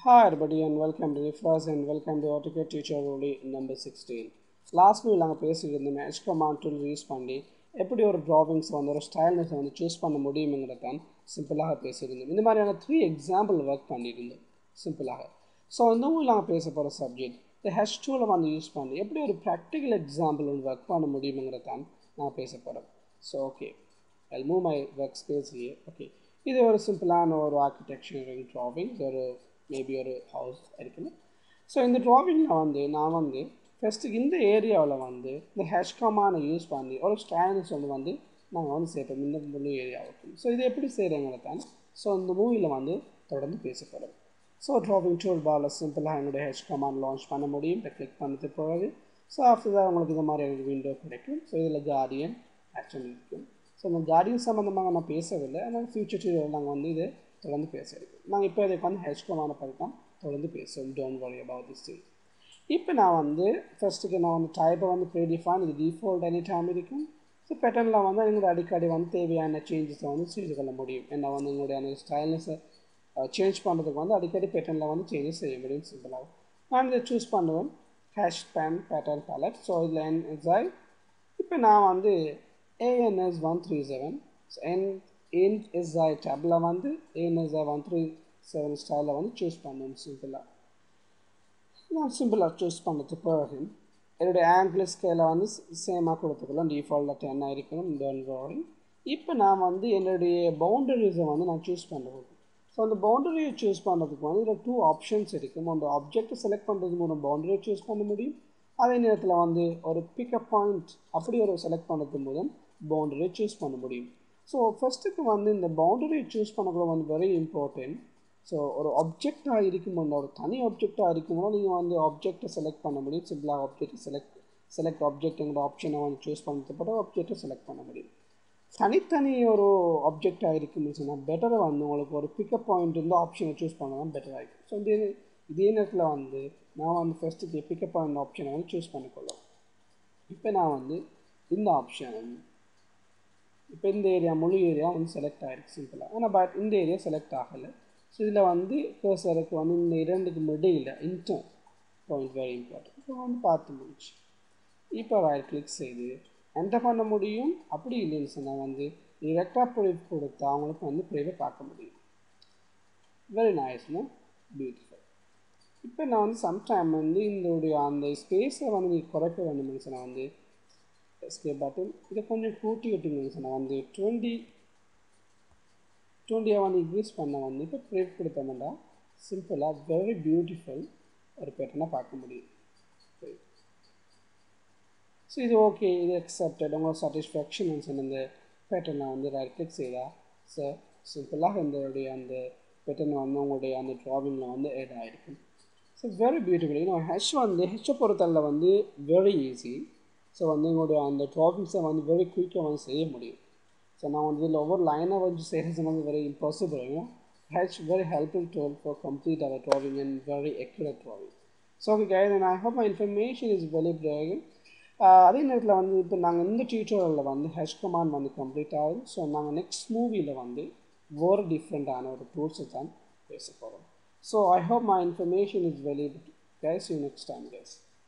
Hi everybody and welcome to Refresh and welcome to AutoCAD Teacher Only number 16. Last week நாங்கள் பேசிட்டு இருந்த H command tool use பண்ணி எப்படி ஒரு ட்ராவிங்ஸ் வந்து ஒரு ஸ்டைல்னஸ் வந்து சூஸ் பண்ண முடியுங்கிறத தான் சிம்பிளாக பேசியிருந்தோம் இந்த மாதிரியான த்ரீ எக்ஸாம்பிள் ஒர்க் பண்ணியிருந்தோம் சிம்பிளாக ஸோ இந்த ஊரில் நாங்கள் பேச போகிற சப்ஜெக்ட் இந்த ஹெச் டூவில் வந்து யூஸ் பண்ணி எப்படி ஒரு ப்ராக்டிக்கல் எக்ஸாம்பிள் ஒன்று ஒர்க் பண்ண முடியுங்கிறத தான் நான் பேச போகிறேன் so okay I move my workspace okay இது ஒரு சிம்பிளான ஒரு ஆர்கிடெக்சரிங் ட்ராவிங்ஸ் ஒரு மேபி ஒரு ஹவுஸ் இருக்குன்னு ஸோ இந்த ட்ராவிங்கில் வந்து நான் வந்து ஃபஸ்ட்டு இந்த ஏரியாவில் வந்து இந்த ஹெஷ்காமான கமானை யூஸ் பண்ணி ஒரு ஸ்டைல்ஸ் ஒன்று வந்து நாங்கள் வந்து சேர்ப்போம் இந்த முழு ஏரியாவுக்கு ஸோ இது எப்படி செய்கிறேங்கிறத தான் ஸோ இந்த மூவியில் வந்து தொடர்ந்து பேச போகிறோம் ஸோ ட்ராவிங் டூல் பாலில் சிம்பிளாக என்னுடைய ஹெச் லான்ச் பண்ண முடியும். இப்போ கிளிக் பண்ணது பிறகு ஸோ ஆஃப்டர் தான் உங்களுக்கு இந்த மாதிரி ஒரு விண்டோ கிடைக்கும். ஸோ இதில் கார்டியன் ஆக்ஷன் இருக்கும். ஸோ இந்த கார்டியன் சம்மந்தமாக நான் பேசவில்லை. ஆனால் ஃபியூச்சர் டூரில் நாங்கள் வந்து இது தொடர்ந்து பேசுறது நாங்கள் இப்போ இதை வந்து ஹெச்கமான பற்றி தான் தொடர்ந்து பேசுவோம். Don't worry about this thing இப்போ நான் வந்து ஃபஸ்ட்டுக்கு நான் வந்து டைப்பை வந்து ப்ரீடிஃபைன் இது டிஃபால்ட் எனி டைம் இருக்கும் ஸோ பேட்டர்னில் வந்து எங்களுக்கு அடிக்கடி வந்து தேவையான சேஞ்சஸை வந்து செய்து கொள்ள முடியும். என்ன வந்து எங்களுடைய ஸ்டைல்னஸை சேஞ்ச் பண்ணுறதுக்கு வந்து அடிக்கடி பேட்டர்னில் வந்து சேஞ்சஸ் செய்ய முடியும். சிம்பிளாக நான் இதை சூஸ் பண்ணுவேன். Hatch pan pattern palette so இதில் என் எக்ஸாய் இப்போ நான் வந்து ANS one three seven N N SI டேப்பில் வந்து ஏஎன்எஸ்ஐ ஒன் த்ரீ செவன் ஸ்டைலில் வந்து சூஸ் பண்ணணும் சிம்பிளாக நான் சிம்பிளாக சூஸ் பண்ணது பிறகு என்னுடைய ஆங்கிள் ஸ்கேலை வந்து சேமாக கொடுத்துக்கலாம் டிஃபால்ட்டில் டென் ஆகிருக்கணும் டோன் ட்ராயிங் இப்போ நான் வந்து என்னுடைய பவுண்டரிஸை வந்து நான் சூஸ் பண்ணுறேன் ஸோ அந்த பவுண்டரியை சூஸ் பண்ணுறதுக்கு வந்து இதில் டூ ஆப்ஷன்ஸ் இருக்கும் அந்த ஆப்ஜெக்டை செலக்ட் பண்ணுறது மூலம் பவுண்டரியை சூஸ் பண்ண முடியும். அதே நேரத்தில் வந்து ஒரு பிக்கப் பாயிண்ட் அப்படி ஒரு செலக்ட் பண்ணுறது மூலம் பவுண்டரியை சூஸ் பண்ண முடியும். ஸோ ஃபஸ்ட்டுக்கு வந்து இந்த பவுண்டரியை சூஸ் பண்ணக்கூட வந்து வெரி இம்பார்ட்டன்ட் ஸோ ஒரு ஆப்ஜெக்டாக இருக்கும்போது ஒரு தனி ஆப்ஜெக்டாக இருக்கும்போது நீங்கள் வந்து ஆப்ஜெக்டை செலக்ட் பண்ண முடியும். சிம்பிளாக ஆப்ஜெக்ட் செலக்ட் செலக்ட் ஆப்ஜெக்ட்டுங்கிற ஆப்ஷனை வந்து சூஸ் பண்ணதுப்பட்ட ஆப்ஜெக்டை செலக்ட் பண்ண முடியும். தனித்தனி ஒரு ஆப்ஜெக்டாக இருக்குன்னு சொன்னால் பெட்டராக வந்து உங்களுக்கு ஒரு பிக்கப் பாயிண்ட் இருந்து ஆப்ஷனை சூஸ் பண்ணலாம் பெட்டராக இருக்கும். ஸோ இதே இதே நேரத்தில் வந்து நான் வந்து ஃபஸ்ட்டுக்கு பிக்கப் பாயிண்ட் ஆப்ஷனை வந்து சூஸ் பண்ணிக்கொள்ளும் இப்போ நான் வந்து இந்த ஆப்ஷன் இப்போ இந்த ஏரியா முழு ஏரியா வந்து செலக்ட் ஆகிருக்கு சிம்பிளாக ஆனால் பட் இந்த ஏரியா செலக்ட் ஆகலை. ஸோ இதில் வந்து கர்சருக்கு வந்து இந்த இரண்டுக்கு middle inter point very important இப்போ வந்து பார்த்து முடிச்சு. இப்போ வயர் கிளிக் செய்து என்டர் பண்ண முடியும். அப்படி இல்லைன்னு சொன்னால் வந்து டிரெக்டாக ப்ரீவ் கொடுத்தா அவங்களுக்கு வந்து ப்ரீவை பார்க்க முடியும். வெரி நைஸ்னா பியூட்டிஃபுல் இப்போ நான் வந்து சம்டைம் வந்து இந்த அந்த ஸ்பேஸை வந்து நீ குறைக்க வேண்டும்னு சொன்னால் வந்து எஸ்கேப் பட்டன் இதை கொஞ்சம் கூட்டி விட்டீங்கன்னு சொன்னால் வந்து டுவெண்ட்டி டுவெண்ட்டியை வந்து இன்க்ரீஸ் பண்ண வந்து இப்போ ப்ரேட் கொடுத்தோம்னா சிம்பிளாக வெரி பியூட்டிஃபுல் ஒரு பேட்டர்னாக பார்க்க முடியும். ஸோ இது ஓகே இது அக்செப்டட் உங்களோட சாட்டிஸ்ஃபேக்ஷன் சொன்ன இந்த பேட்டர்னை வந்து ரைட் கிளிக் செய்தால் ஸோ சிம்பிளாக இந்த அந்த பேட்டர்ன் வந்து உங்களுடைய அந்த ட்ராவிங்கில் வந்து ஆட் ஆகிருக்கும் ஸோ வெரி பியூட்டிஃபுல் ஏன்னா ஹெச் வந்து ஹெச்சை பொறுத்தல வந்து வெரி ஈஸி ஸோ வந்து எங்களுடைய அந்த ட்ராவிங்ஸை வந்து வெரி குயிக்காக வந்து செய்ய முடியும். ஸோ நான் வந்து இதில் ஒவ்வொரு லைனை வந்து செய்கிறது வந்து very impossible H very helpful tool for complete our drawing and very accurate drawing so okay guys and I hope my information is very brick அதே நேரத்தில் வந்து இப்போ நாங்கள் இந்த டியூட்டோரியலில் வந்து ஹெச் கமாண்ட் வந்து கம்ப்ளீட் ஆகுது. ஸோ நாங்கள் நெக்ஸ்ட் மூவியில் வந்து ஒரு டிஃப்ரெண்ட்டான ஒரு டூல்ஸை தான் பேச போகிறோம் so I hope my information is very guys you next time guys